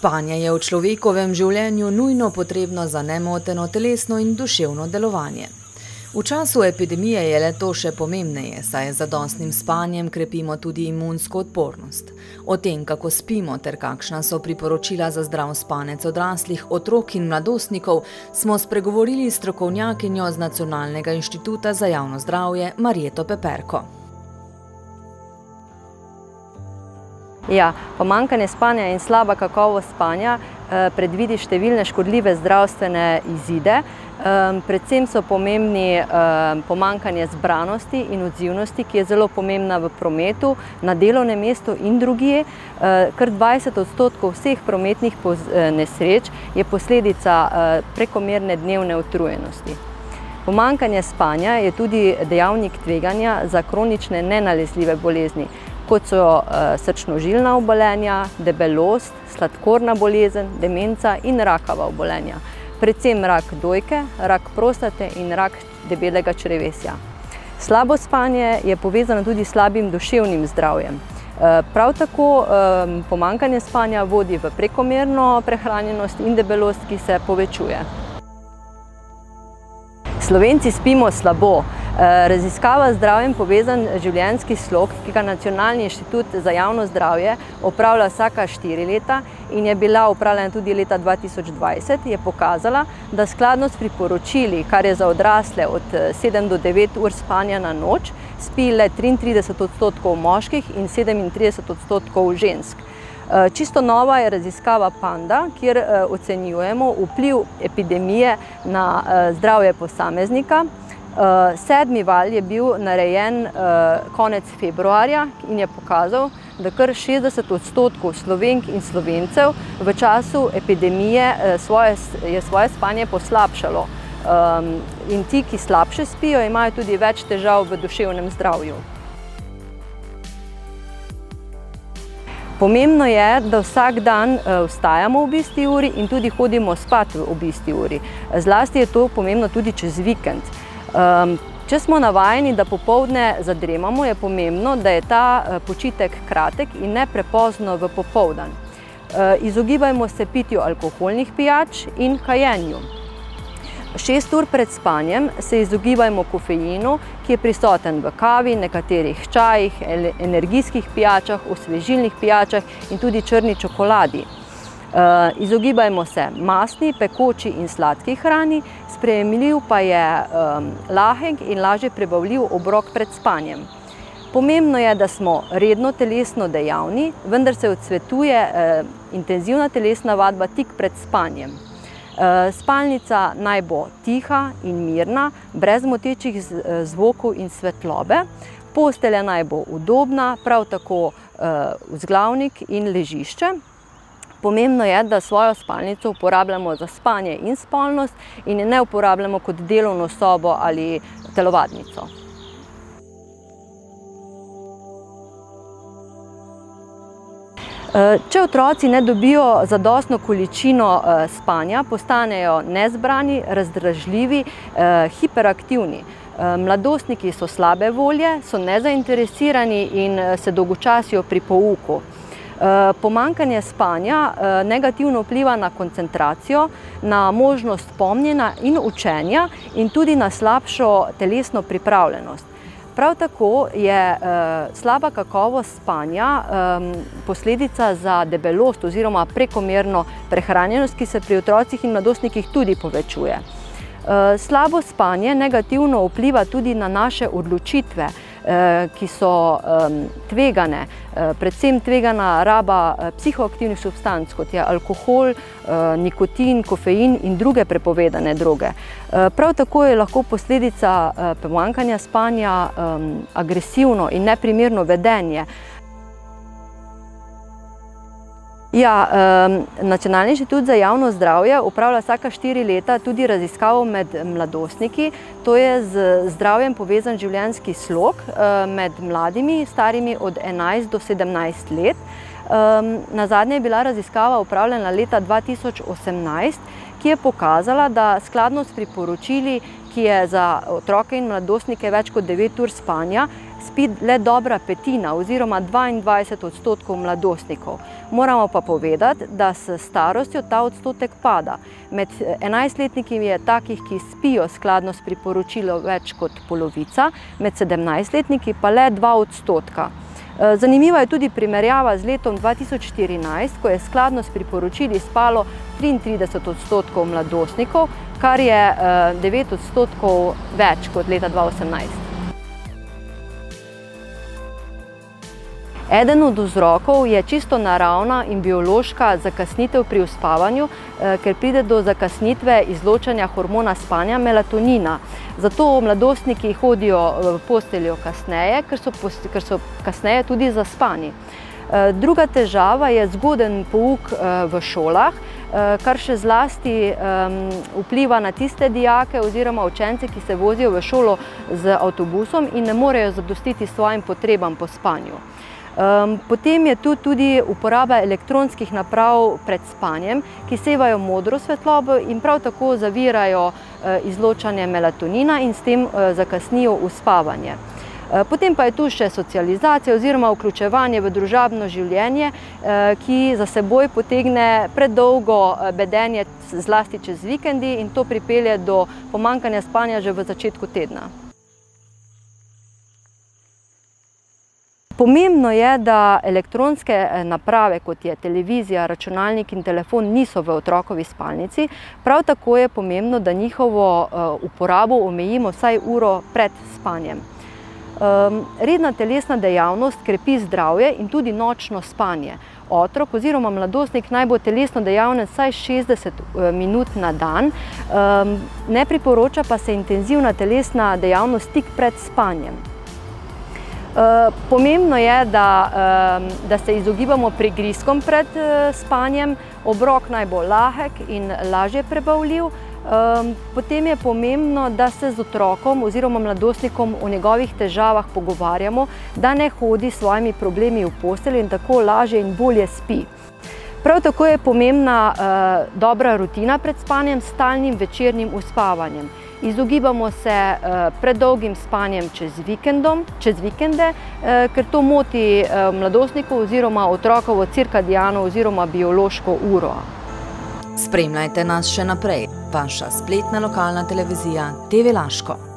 Spanje je v človekovem življenju nujno potrebno za nemoteno telesno in duševno delovanje. V času epidemije je le to še pomembneje, saj z zadostnim spanjem krepimo tudi imunsko odpornost. O tem, kako spimo ter kakšna so priporočila za zdrav spanec odraslih, otrok in mladostnikov, smo spregovorili s strokovnjakinjo z Nacionalnega inštituta za javno zdravje Marjeto Peperko. Ja, pomankanje spanja in slaba kakovost spanja eh, predvidi številne škodljive zdravstvene izide. Predvsem so pomembni pomankanje zbranosti in odzivnosti, ki je zelo pomembna v prometu, na delovnem mestu in drugije. Eh, kar 20 odstotkov vseh prometnih eh, nesreč je posledica prekomerne dnevne utrujenosti. Pomankanje spanja je tudi dejavnik tveganja za kronične nenalezljive bolezni, kot so uh, srčno-žilna obolenja, debelost, sladkorna bolezen, demenca in rakava obolenja. Predvsem rak dojke, rak prostate in rak debelega črevesja. Slabo spanje je povezano tudi s slabim duševnim zdravjem. Prav tako pomankanje spanja vodi v prekomerno prehranjenost in debelost, ki se povečuje. Slovenci spimo slabo. Eh, raziskava zdravjem povezan življenjski slog, ki ga Nacionalni inštitut za javno zdravje opravlja vsaka štiri leta in je bila opravljena tudi leta 2020, je pokazala, da skladno s priporočili, kar je za odrasle od 7 eh, do 9 ur spanja na noč, spi le 33 odstotkov moških in 37 odstotkov žensk. Eh, čisto nova je raziskava Panda, kjer ocenjujemo vpliv epidemije na zdravje posameznika, sedmi val je bil narejen uh, konec februarja in je pokazal, da kar 60 odstotkov slovenk in slovencev v času epidemije uh, svoje, je svoje spanje poslabšalo. In ti, ki slabše spijo, imajo tudi več težav v duševnem zdravju. Pomembno je, da vsak dan vstajamo v isti uri in tudi hodimo spat v isti uri. Zlasti je to pomembno tudi čez vikend. Um, če smo navajeni, da popovdne zadremamo, je pomembno, da je ta uh, počitek kratek in ne prepozno v popovdan. Uh, izogibajmo se pitju alkoholnih pijač in kajenju. Šest ur pred spanjem se izogibajmo kofeinu, ki je prisoten v kavi, nekaterih čajih, energijskih pijačah, osvežilnih pijačah in tudi črni čokoladi. Eh, izogibajmo se masni, pekoči in sladki hrani, sprejemljiv pa je lahek in lažje prebavljiv obrok pred spanjem. Pomembno je, da smo redno telesno dejavni, vendar se odsvetuje eh, intenzivna telesna vadba tik pred spanjem. Eh, spalnica naj bo tiha in mirna, brez motečih zvokov in svetlobe. Postelja naj bo udobna, prav tako vzglavnik in ležišče. Pomembno je, da svojo spalnico uporabljamo za spanje in spolnost in ne uporabljamo kot delovno sobo ali telovadnico. Eh, če otroci ne dobijo zadostno količino eh, spanja, postanejo nezbrani, razdražljivi, eh, hiperaktivni. Mladostniki so slabe volje, so nezainteresirani in se dolgočasijo pri pouku. Eh, pomankanje spanja eh, negativno vpliva na koncentracijo, na možnost pomnjenja in učenja in tudi na slabšo telesno pripravljenost. Prav tako je uh, slaba kakovost spanja um, posledica za debelost oziroma prekomerno prehranjenost, ki se pri otrocih in mladostnikih tudi povečuje. Slabo spanje negativno vpliva tudi na naše odločitve, Eh, ki so tvegane, eh, predvsem tvegana raba eh, psihoaktivnih substanc, kot je alkohol, nikotin, kofein in druge prepovedane droge. Prav tako je lahko posledica pomankanja spanja agresivno in neprimerno vedenje, Ja, Nacionalni inštitut za javno zdravje upravlja vsaka štiri leta tudi raziskavo med mladostniki. To je z zdravjem povezan življenjski slog med mladimi, starimi od 11 do 17 let. Na zadnje je bila raziskava upravljena leta 2018, ki je pokazala, da skladno s priporočili, ki je za otroke in mladostnike več kot 9 ur spanja, spi le dobra petina oziroma 22 odstotkov mladostnikov. Moramo pa povedati, da s starostjo ta odstotek pada. Med 11-letniki je takih, ki spijo skladno s priporočilo več kot polovica, med 17-letniki pa le 2 odstotka. Zanimiva je tudi primerjava z letom 2014, ko je skladno s priporočili spalo 33 odstotkov mladostnikov, kar je 9 odstotkov več kot leta 2018. Eden od vzrokov je čisto naravna in biološka zakasnitev pri uspavanju, eh, ker pride do zakasnitve izločanja hormona spanja melatonina. Zato mladostniki hodijo v posteljo kasneje, ker so, ker so kasneje tudi zaspani. Eh, druga težava je zgoden pouk eh, v šolah, kar še zlasti vpliva na tiste dijake oziroma učence, ki se vozijo v šolo z avtobusom in ne morejo zadostiti svojim potrebam po spanju. Potem je tu tudi uporaba elektronskih naprav pred spanjem, ki sevajo modro svetlobo in prav tako zavirajo uh, izločanje melatonina in s tem uh, zakasnijo uspavanje. Uh, potem pa je tu še socializacija oziroma vključevanje v družabno življenje, ki za seboj potegne predolgo bedenje zlasti čez vikendi in to pripelje do pomankanja spanja že v začetku tedna. Pomembno je, da elektronske eh, naprave, kot je televizija, računalnik in telefon, niso v otrokovi spalnici. Prav tako je pomembno, da njihovo eh, uporabo omejimo vsaj uro pred spanjem. Ehm, redna telesna dejavnost krepi zdravje in tudi nočno spanje. Otrok oziroma mladostnik naj bo telesno dejavne vsaj 60 eh, minut na dan, ehm, ne priporoča pa se intenzivna telesna dejavnost tik pred spanjem. Eh, pomembno je, da, da se izogibamo prigriskom pred eh, spanjem, obrok naj bo lahek in lažje prebavljiv. Potem je pomembno, da se z otrokom oziroma mladostnikom o njegovih težavah pogovarjamo, da ne hodi s svojimi problemi v postelj in tako lažje in bolje spi. Prav tako je pomembna uh, dobra rutina pred spanjem s stalnim večernim uspavanjem. Izogibamo se uh, predolgim spanjem čez, vikendom, čez vikende, uh, ker to moti uh, mladostnikov oziroma otrokovo cirkadijano oziroma biološko uro. Spremljajte nas še naprej. Vaša spletna lokalna televizija TV Laško.